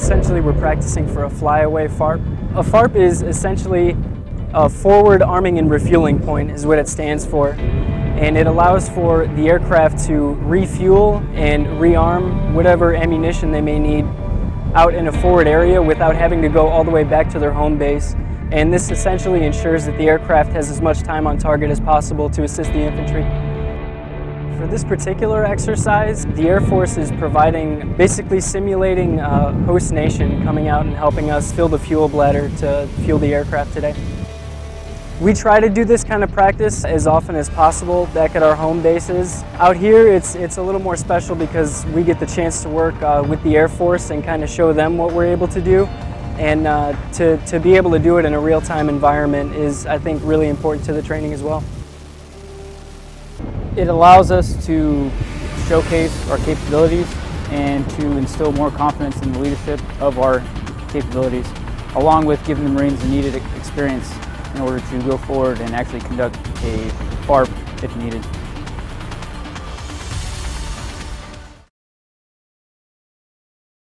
essentially we're practicing for a flyaway FARP. A FARP is essentially a forward arming and refueling point is what it stands for. And it allows for the aircraft to refuel and rearm whatever ammunition they may need out in a forward area without having to go all the way back to their home base. And this essentially ensures that the aircraft has as much time on target as possible to assist the infantry. For this particular exercise, the Air Force is providing, basically simulating a host nation coming out and helping us fill the fuel bladder to fuel the aircraft today. We try to do this kind of practice as often as possible back at our home bases. Out here, it's, it's a little more special because we get the chance to work uh, with the Air Force and kind of show them what we're able to do. And uh, to, to be able to do it in a real-time environment is, I think, really important to the training as well. It allows us to showcase our capabilities and to instill more confidence in the leadership of our capabilities, along with giving the Marines the needed experience in order to go forward and actually conduct a FARP if needed.